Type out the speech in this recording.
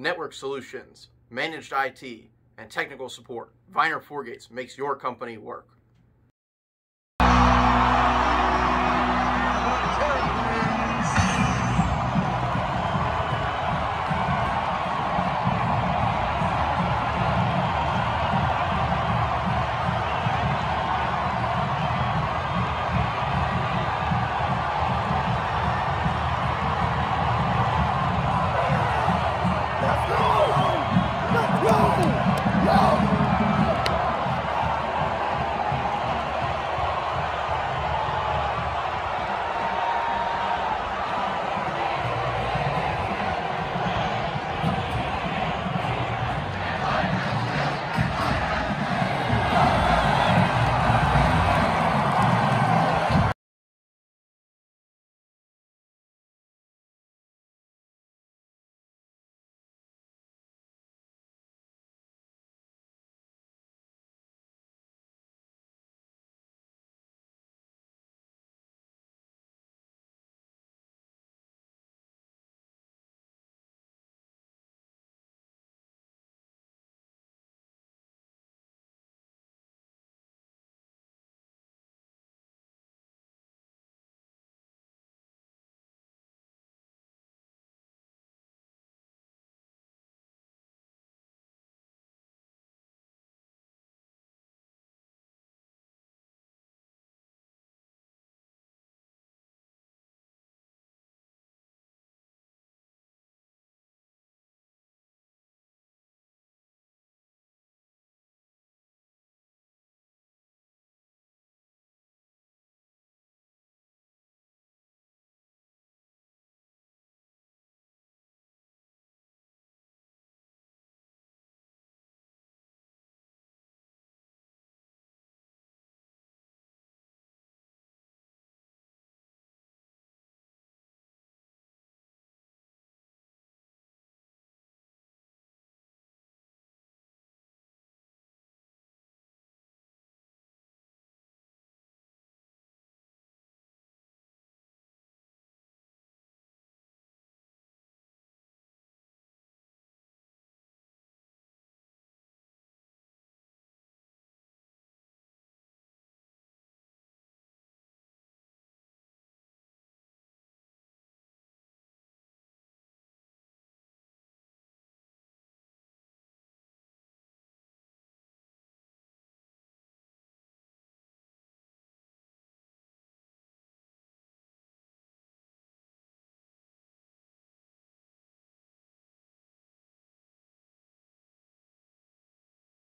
network solutions, managed IT, and technical support, Viner Forgates makes your company work.